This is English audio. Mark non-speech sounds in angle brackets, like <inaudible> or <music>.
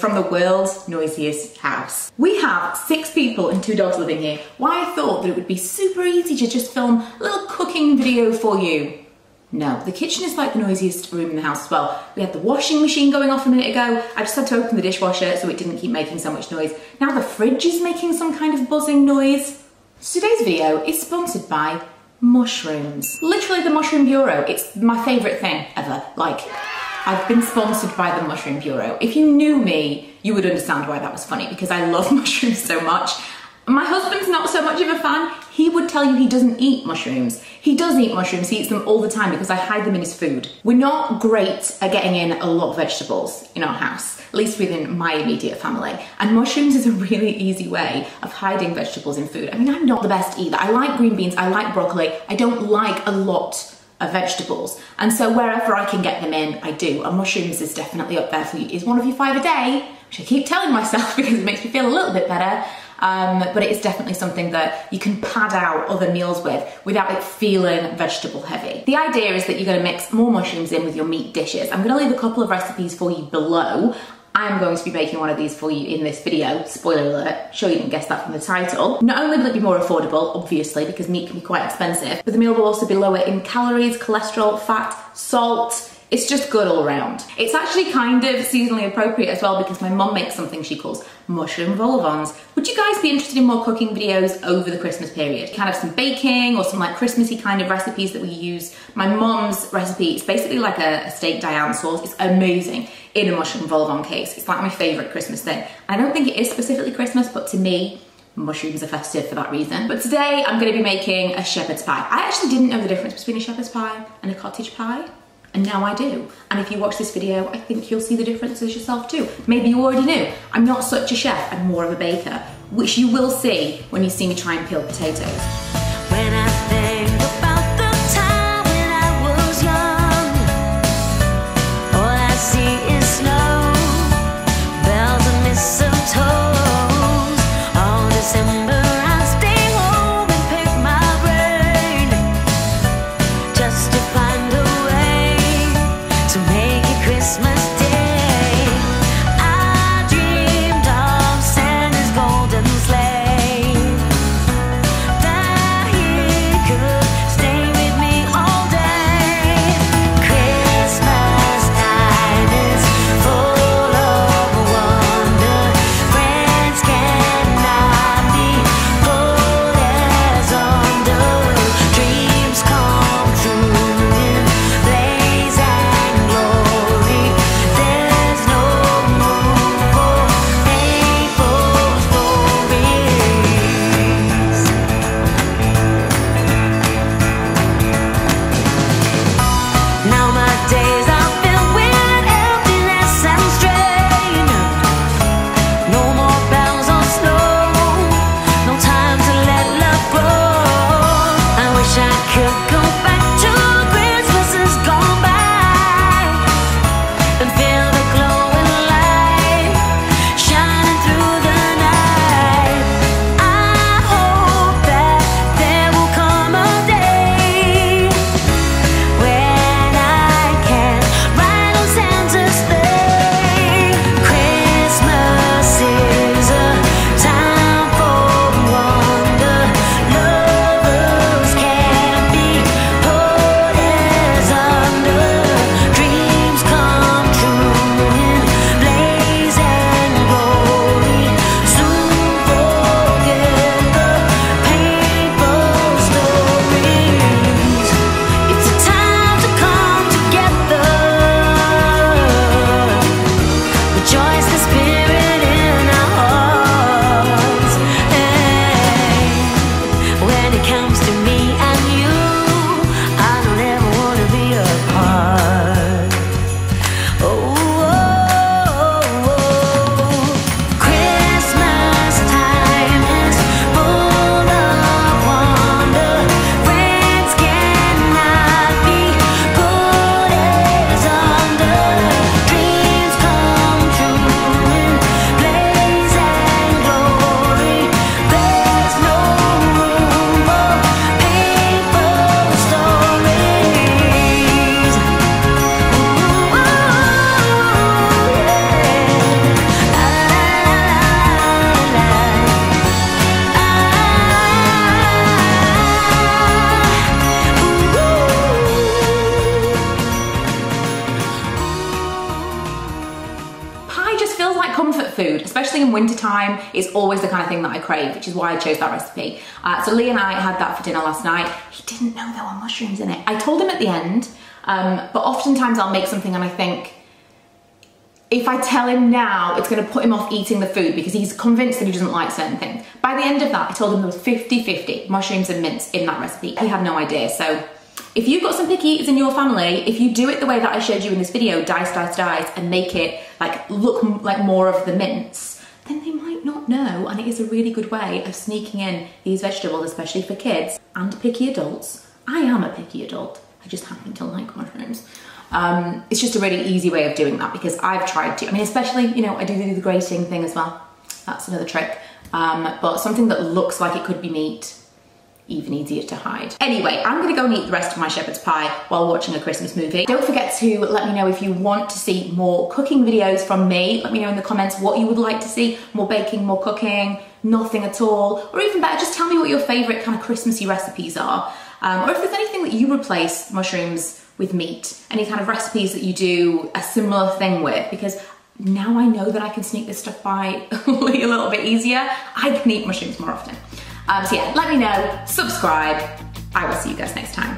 from the world's noisiest house. We have six people and two dogs living here. Why I thought that it would be super easy to just film a little cooking video for you. No, the kitchen is like the noisiest room in the house as well. We had the washing machine going off a minute ago. I just had to open the dishwasher so it didn't keep making so much noise. Now the fridge is making some kind of buzzing noise. So today's video is sponsored by mushrooms. Literally the Mushroom Bureau. It's my favourite thing ever. Like, I've been sponsored by the Mushroom Bureau. If you knew me, you would understand why that was funny because I love <laughs> mushrooms so much. My husband's not so much of a fan. He would tell you he doesn't eat mushrooms. He does eat mushrooms, he eats them all the time because I hide them in his food. We're not great at getting in a lot of vegetables in our house, at least within my immediate family. And mushrooms is a really easy way of hiding vegetables in food. I mean, I'm not the best either. I like green beans, I like broccoli, I don't like a lot of vegetables. And so wherever I can get them in, I do. And mushrooms is definitely up there for you. Is one of your five a day, which I keep telling myself <laughs> because it makes me feel a little bit better. Um, but it is definitely something that you can pad out other meals with without it feeling vegetable heavy. The idea is that you're gonna mix more mushrooms in with your meat dishes. I'm gonna leave a couple of recipes for you below. I'm going to be making one of these for you in this video. Spoiler alert, sure you didn't guess that from the title. Not only will it be more affordable, obviously, because meat can be quite expensive, but the meal will also be lower in calories, cholesterol, fat, salt, it's just good all around. It's actually kind of seasonally appropriate as well because my mum makes something she calls mushroom vol au. Would you guys be interested in more cooking videos over the Christmas period? Kind of some baking or some like Christmassy kind of recipes that we use. My mum's recipe, it's basically like a, a steak Diane sauce. It's amazing in a mushroom vol case. It's like my favorite Christmas thing. I don't think it is specifically Christmas, but to me, mushrooms are festive for that reason. But today I'm gonna be making a shepherd's pie. I actually didn't know the difference between a shepherd's pie and a cottage pie and now I do. And if you watch this video, I think you'll see the differences yourself too. Maybe you already knew. I'm not such a chef, I'm more of a baker, which you will see when you see me try and peel potatoes. In wintertime, it's always the kind of thing that I crave, which is why I chose that recipe. Uh, so Lee and I had that for dinner last night. He didn't know there were mushrooms in it. I told him at the end, um, but oftentimes I'll make something and I think, if I tell him now, it's gonna put him off eating the food because he's convinced that he doesn't like certain things. By the end of that, I told him there was 50-50 mushrooms and mince in that recipe. He had no idea, so if you've got some picky eaters in your family, if you do it the way that I showed you in this video, dice, dice, dice, and make it like look like more of the mince, then they might not know. And it is a really good way of sneaking in these vegetables, especially for kids and picky adults. I am a picky adult. I just happen to like mushrooms. Um, it's just a really easy way of doing that because I've tried to. I mean, especially, you know, I do the grating thing as well. That's another trick. Um, but something that looks like it could be meat even easier to hide. Anyway, I'm gonna go and eat the rest of my shepherd's pie while watching a Christmas movie. Don't forget to let me know if you want to see more cooking videos from me. Let me know in the comments what you would like to see, more baking, more cooking, nothing at all, or even better, just tell me what your favorite kind of Christmassy recipes are. Um, or if there's anything that you replace mushrooms with meat, any kind of recipes that you do a similar thing with, because now I know that I can sneak this stuff by <laughs> a little bit easier. I can eat mushrooms more often. Um, so yeah, let me know, subscribe. I will see you guys next time.